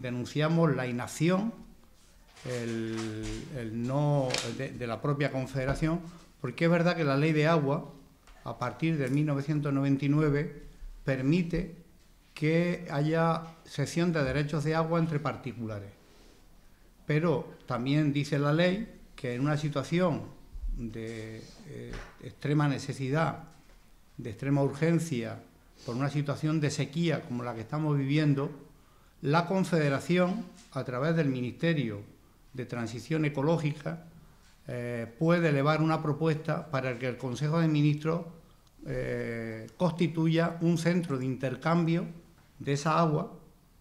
denunciamos la inacción el, no de, la propia Confederación, porque es verdad que la ley de agua, a partir de 1999, permite que haya cesión de derechos de agua entre particulares. Pero también dice la ley que en una situación de eh, extrema necesidad, de extrema urgencia, por una situación de sequía como la que estamos viviendo, la Confederación, a través del Ministerio de Transición Ecológica, eh, puede elevar una propuesta para que el Consejo de Ministros eh, constituya un centro de intercambio de esa agua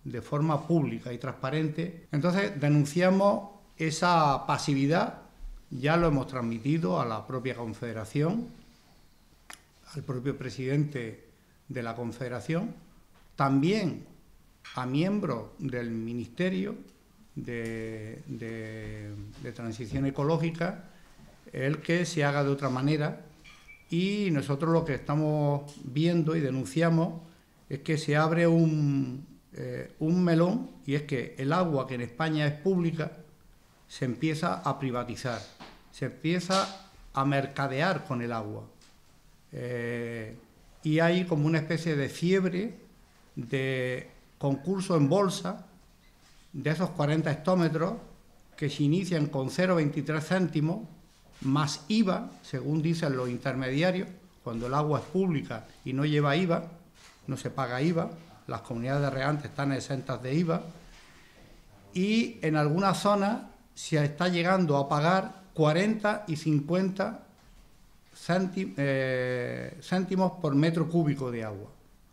de forma pública y transparente. Entonces denunciamos esa pasividad, ya lo hemos transmitido a la propia Confederación, al propio presidente de la Confederación, también a miembros del Ministerio de, Transición Ecológica, el que se haga de otra manera y nosotros lo que estamos viendo y denunciamos es que se abre un, eh, un melón y es que el agua que en España es pública se empieza a privatizar, se empieza a mercadear con el agua. Eh, y hay como una especie de fiebre de concurso en bolsa de esos 40 hectómetros que se inician con 0,23 céntimos más IVA, según dicen los intermediarios, cuando el agua es pública y no lleva IVA, no se paga IVA, las comunidades de regantes están exentas de IVA, y en algunas zonas se está llegando a pagar 40 y 50 eh, céntimos por metro cúbico de agua.